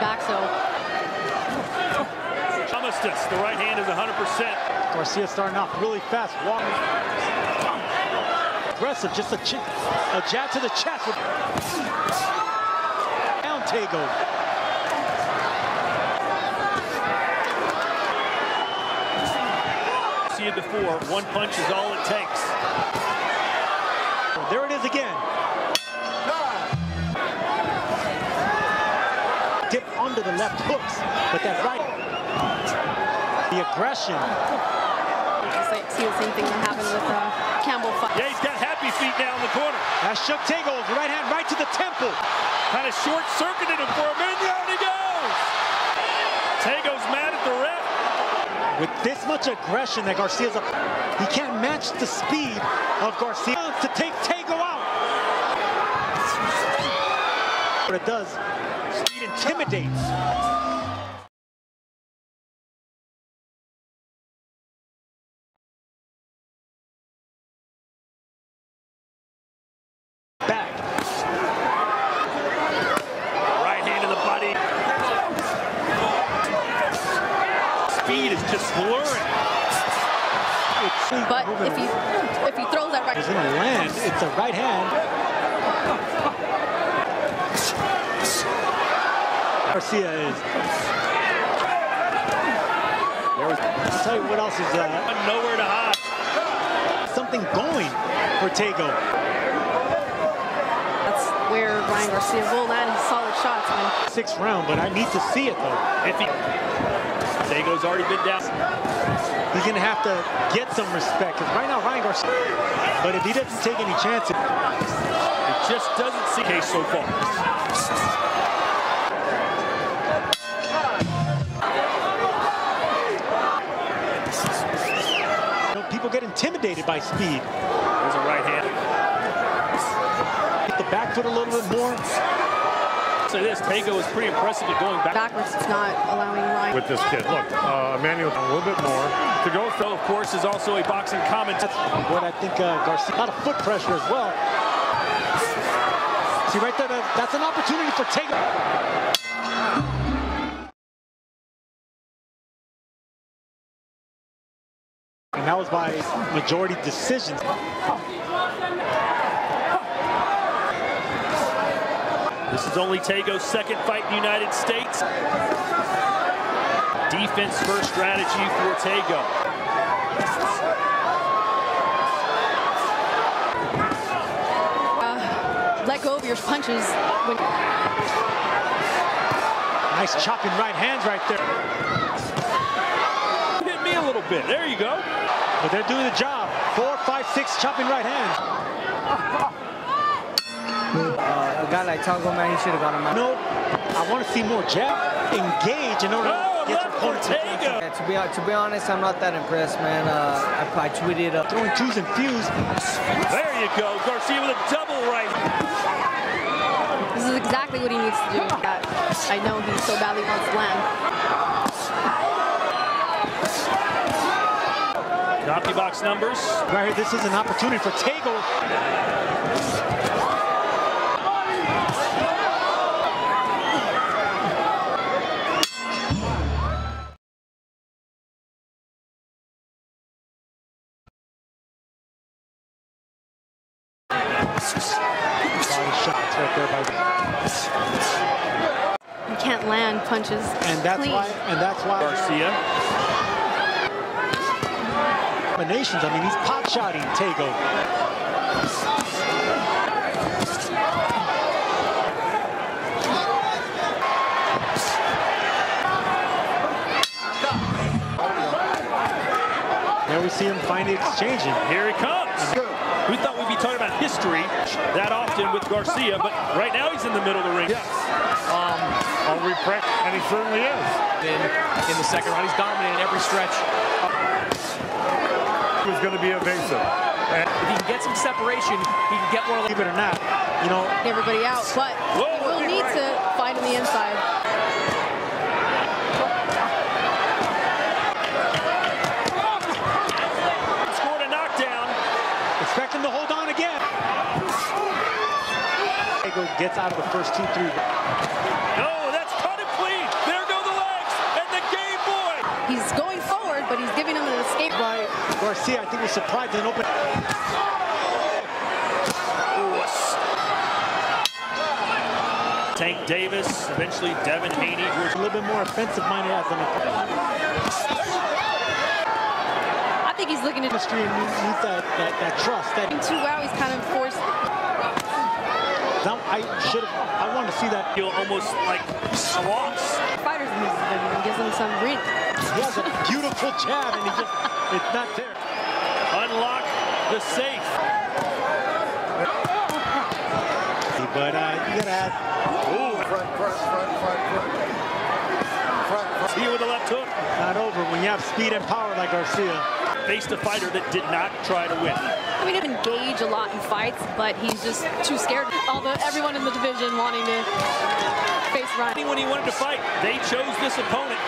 back, so. Thomastus, the right hand is 100%. Garcia starting off really fast. Walk. Aggressive, just a, a jab to the chest. Down Tagoe. See it before, one punch is all it takes. Left hooks, but that right, the aggression. see the same thing that happened with uh, Campbell. Yeah, he's got happy feet now in the corner. That's shook Tagoe's right hand right to the temple. Kind of short-circuited him for a minute, and he goes. Tagoe's mad at the ref. With this much aggression that Garcia's up, he can't match the speed of Garcia to take Tagoe out. What it does, speed intimidates. Back. Right hand in the body. Speed is just blurring. But if he if he throws that right, He's gonna land. It's a right hand. Garcia is. There was, I'll tell you what else is uh, Nowhere to hide. something going for Tagoe. that's where Ryan Garcia will land his solid shots. Man. Sixth round, but I need to see it though. If he, Tagoe's already been down. He's gonna have to get some respect because right now Ryan Garcia. But if he doesn't take any chances, It just doesn't seem case so far. People get intimidated by speed. There's a right hand. Hit the back foot a little bit more. Say this, Tagoe is pretty impressive at going back. Backwards, it's not allowing Ryan. with this kid. Look, uh, Emmanuel a little bit more to go. Phil, of course, is also a boxing commentator. That's what I think uh, Garcia. A lot of foot pressure as well. See right there, that's an opportunity for Tagoe. That was by majority decision. This is only Tagoe's second fight in the United States. Defense first strategy for Tagoe. Uh, let go of your punches. Nice chopping right hands right there. Hit me a little bit. There you go. But they're doing the job. Four, five, six chopping right hand. Uh, a guy like Tagoe, man, he should have got him out. No, I want to see more jab. Engage in order Oh, to get your opponent to Yeah, to be to be honest, I'm not that impressed, man. Uh, I, I tweeted uh, throwing twos and fews. There you go. Garcia with a double right. this is exactly what he needs to do. I know he so badly wants to land. Copy box numbers. Right here, this is an opportunity for Tagoe. Body shots right there by He can't land punches. and that's clean. why and that's why Garcia. Combinations. I mean, he's pot shotting Tagoe. There we see him finally exchanging. Here he comes. We thought we'd be talking about history that often with Garcia, but right now he's in the middle of the ring. Yes. Um, I'll repress, and he certainly is. in, in the second round. He's dominating every stretch was going to be evasive. And if he can get some separation, he can get more. Believe it or not, you know. Everybody out, but Whoa, he will need right. to find him the inside. Scored a knockdown. Expect him to hold on again. Diego gets out of the first two, three. Oh, that's cut and clean. There go the legs and the game boy. He's going. Garcia, I think, was surprised and open. Tank Davis, eventually Devin Haney. Who's a little bit more offensive-minded as an I think he's looking at industry and needs, needs that, that, that trust. That too well. He's kind of forced. Now I should have. I wanted to see that. Feel almost like a loss. Fighters in this gives him some ring. He has a beautiful jab, and he just it's not there. Unlock the safe. But uh, you gotta have Front, front, front, front, front. Front, front. Here with the left hook. not over when you have speed and power like Garcia. Faced a fighter that did not try to win. I mean, he didn't engage a lot in fights, but he's just too scared. All the everyone in the division wanting to face Ryan. When he wanted to fight, they chose this opponent.